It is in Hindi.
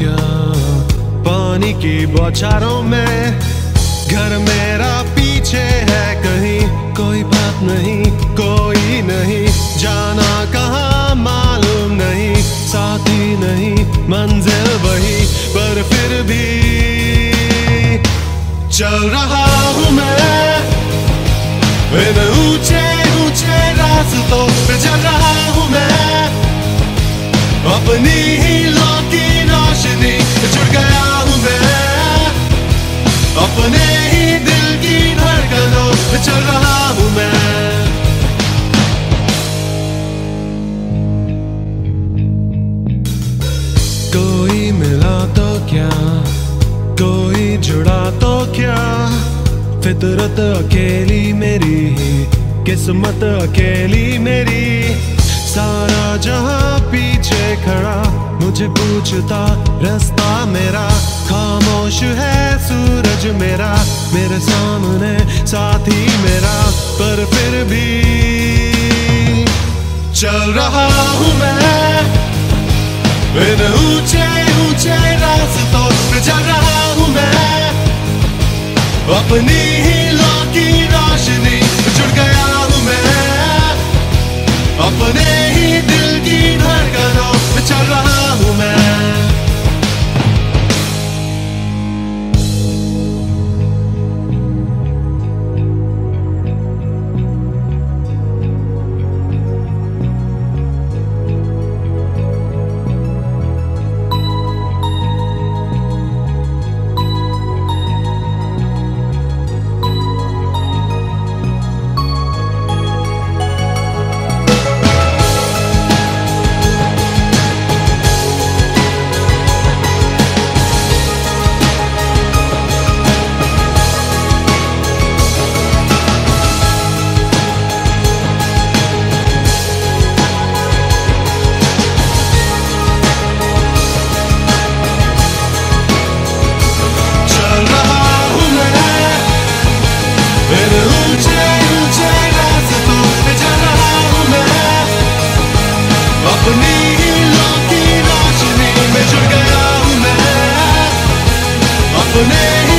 क्या? पानी की बौछारों में घर मेरा पीछे है कहीं। कोई बात नहीं, कोई नहीं, जाना कहाँ मालूम नहीं। साथी नहीं, मंजिल वही, पर फिर भी चल रहा हूँ मैं। ऊँचे ऊँचे रास्तों पे चल रहा हूँ मैं। अपनी ही मिला तो क्या? कोई जुड़ा तो क्या? फितरत अकेली मेरी किस्मत अकेली मेरी। सारा जहाँ पीछे खड़ा, मुझे पूछता, रास्ता मेरा। खामोश है सूरज मेरा, मेरे सामने साथी मेरा। पर फिर भी चल रहा हूँ मैं। अपनी ही लो अपनी